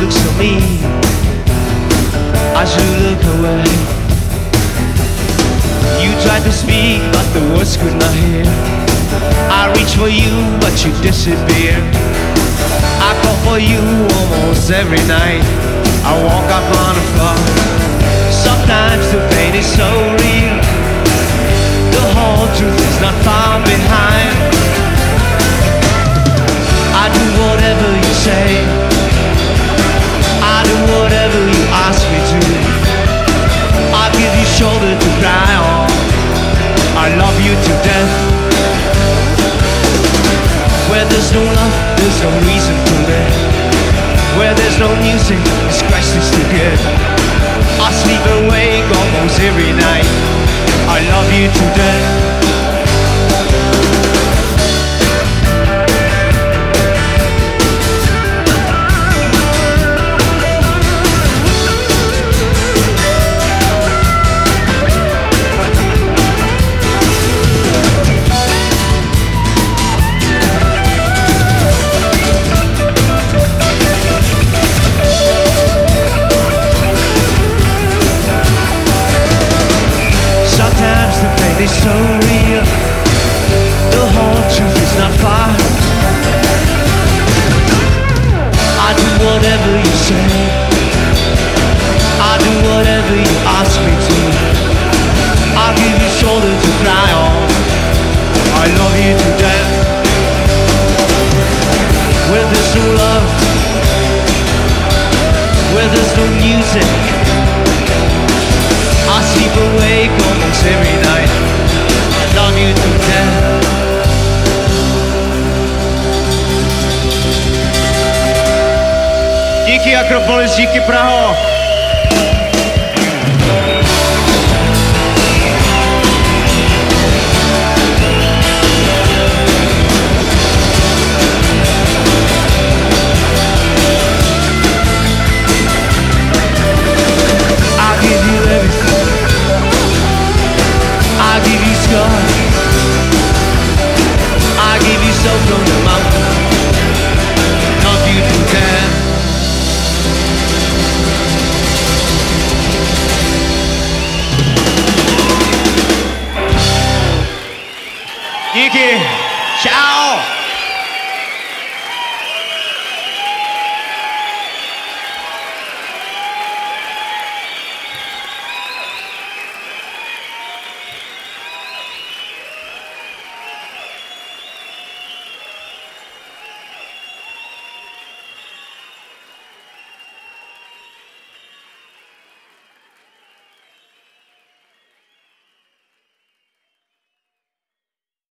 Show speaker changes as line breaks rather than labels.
me as you look away. You tried to speak, but the words could not hear. I reach for you, but you disappear. I call for you almost every night. I walk up on the floor. Sometimes the pain is so real. The whole truth is not far behind. I do whatever you say. Ask me to. I give you shoulder to cry on. I love you to death. Where there's no love, there's no reason to live. Where there's no music, this Christ is too good. I sleep awake almost every night. I love you to death. Say. I do whatever you ask Díky Akropolis, díky Praho. Dick, tchau!